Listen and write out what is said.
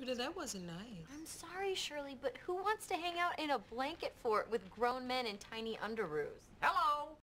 Britta, that wasn't nice. I'm sorry, Shirley, but who wants to hang out in a blanket fort with grown men in tiny underoos? Hello.